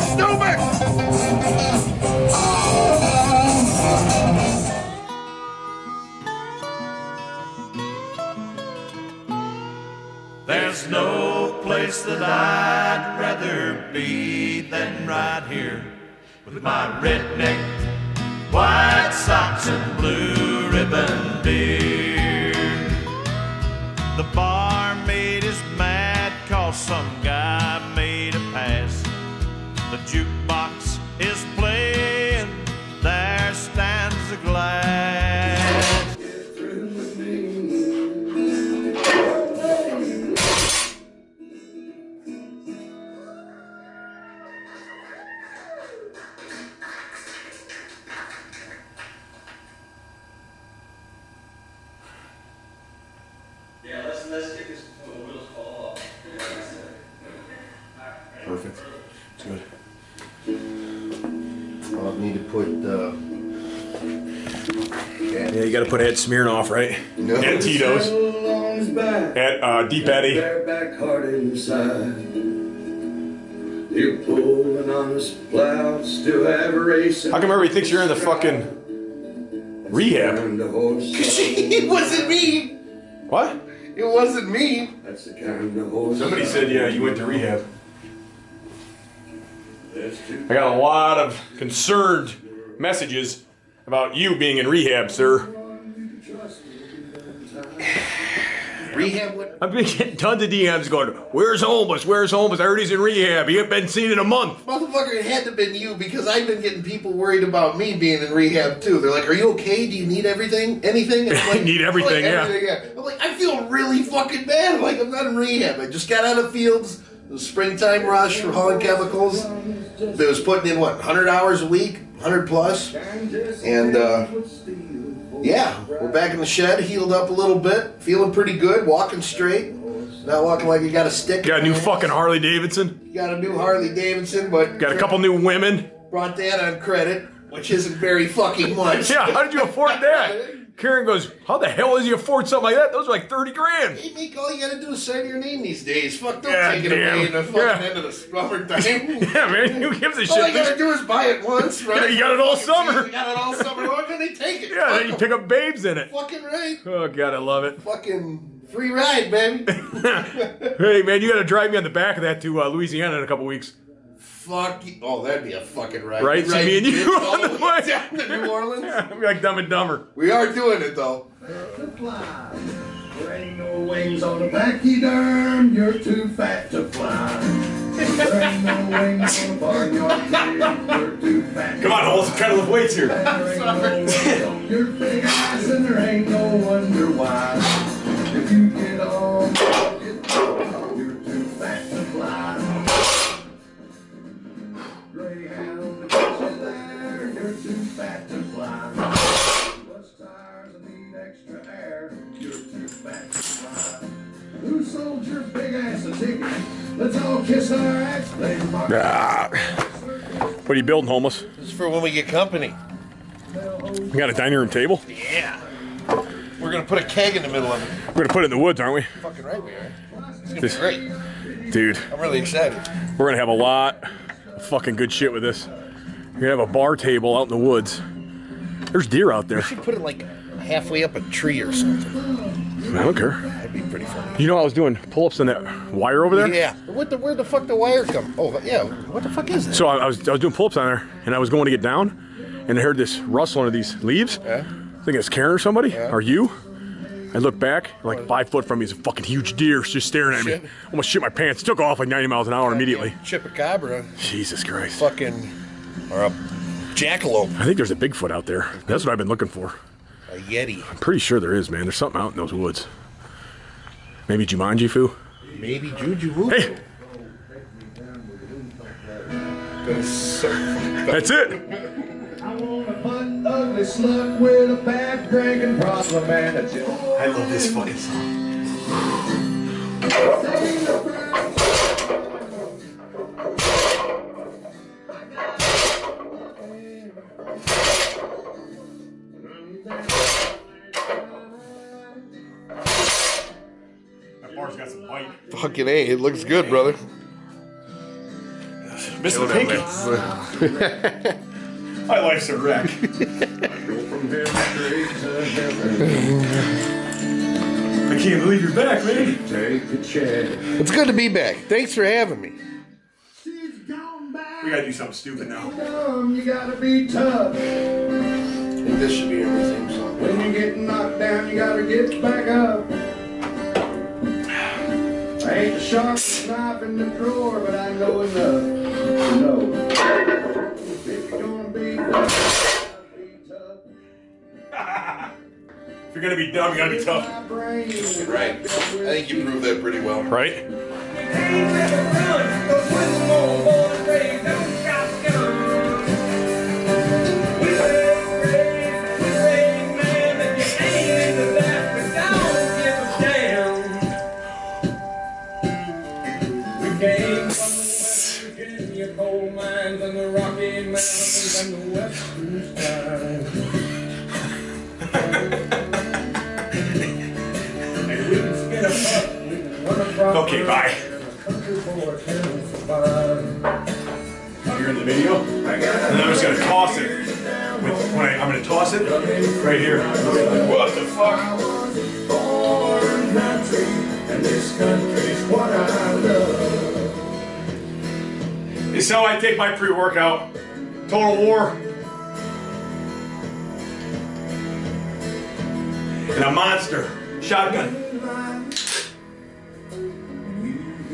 Let's stupid. There's no place that I'd rather be than right here with my redneck, white socks and blue ribbon beer. Perfect. It's good. I'll need to put, uh. Yeah, you got to put Ed Smirnoff, right? No. At Tito's. on his back, At uh, Deep Eddy. bareback heart inside. You're pulling on this plow, still have a race. How come everybody thinks you're in the fucking rehab? it wasn't me! What? It wasn't me! That's the kind of horse. Somebody said, yeah, you went to rehab. That's too I got a lot of concerned messages about you being in rehab, sir. Rehab what? I've been getting tons of DMs going, Where's homeless? Where's homeless? I heard he's in rehab. He ain't been seen in a month. Motherfucker, it had to have been you because I've been getting people worried about me being in rehab too. They're like, "Are you okay? Do you need everything? Anything?" I'm like, Need everything, I'm yeah. like, everything, I'm like, I feel really fucking bad. I'm like, I'm not in rehab. I just got out of fields. Was springtime rush for hauling chemicals. They was putting in what 100 hours a week, 100 plus, and uh, yeah, we're back in the shed, healed up a little bit, feeling pretty good, walking straight. Not walking like you got a stick. Got a new fucking Harley Davidson. You got a new Harley Davidson, but Got a couple new women. brought that on credit, which isn't very fucking much. Yeah, how did you afford that? Karen goes, How the hell is he afford something like that? Those are like 30 grand. Hey, Meek, all you gotta do is sign your name these days. Fuck, don't God take it damn. away in the fucking Yeah. end of the summertime. Yeah, man, who gives a shit? all you gotta do is buy it once. Yeah, you got it all summer. You got it all summer long, they take it. Yeah, Fuck then you 'em. pick up babes in it. Fucking right. Oh, God, I love it. Fucking free ride, baby. Hey, man, you got to drive me on the back of that to uh, Louisiana in a couple weeks. Fuck you. Oh, that'd be a fucking ride. Right? You'd So me and you bitch on all the the way way. down to New Orleans. I'm like Dumb and Dumber. We are doing it though. to fly. There ain't no wings on the pachyderm, you're too fat to fly. The. Come on, hold, try to lift weights here. Your big eyes, and there ain't no wonder why. If you get on, you're too fat to fly. Greyhound, there, you're too fat to fly. Bus tires need extra air, you're too fat to fly. Who sold your big ass a ticket? Let's all kiss our ass, play Mark. Ah. What are you building, homeless? This is for when we get company. You got a dining room table? Yeah. We're gonna put a keg in the middle of it. We're going to put it in the woods, aren't we? Fucking right we are. It's gonna This- be great. Dude, I'm really excited. we're going to have a lot of fucking good shit with this. You're going to have a bar table out in the woods. There's deer out there. We should put it like halfway up a tree or something. I don't care. That'd be pretty funny. You know, I was doing pull ups on that wire over there? Yeah. What the? Where the fuck the wire come? Oh yeah. What the fuck is this? So I, I was I was doing pull ups on there, and I was going to get down, and I heard this rustling of these leaves. Yeah. Thinking it's Karen or somebody, or you. I look back, like five foot from me is a fucking huge deer just staring at me. Shit. Almost shit my pants. Took off like 90 miles an hour immediately. Chupacabra, Jesus Christ. fucking, or a jackalope, I think there's a Bigfoot out there. That's what I've been looking for. a yeti, I'm Pretty sure there is, man. There's something out in those woods. Maybe Jumanji Fu? maybe Juju. Woo. Hey, that's it. I wanna put ugly slut with a bad drinking problem and a joke. I love this fucking song. Bar's got some bite. Fucking A, it looks good, brother. Mr. Pinky. My life's a wreck. Go from heaven straight to heaven. I can't believe you're back, man. Take a chance. It's good to be back. Thanks for having me. She's gone back. We gotta do something stupid now. Dumb, you gotta be tough. I think this should be everything. When you get knocked down, you gotta get back up. I ain't the sharpest knife in the drawer, but I know enough to know. If you're gonna be tough, be tough. If you're gonna be dumb, you gotta be tough. My brain is Right. I think you proved that pretty well. Right? Okay, bye. country boy can survive. You're in the video? And then I'm just gonna toss it. With, when I, I'm gonna toss it right here. What the fuck? born country, and this what I love. This is how I take my pre-workout. Total War. And a monster. Shotgun.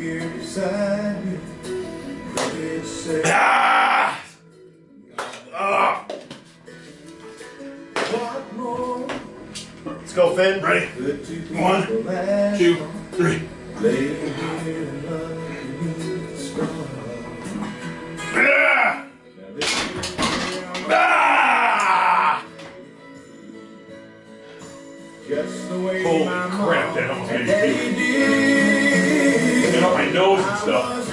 Here beside me, it's say, Ah! Ah! what more Let's go, Finn. Ready? could two people One, Two, three. Lay here and love you strong. Ah! Now this is Ah! just the way Holy crap, that almost made me nose and stuff.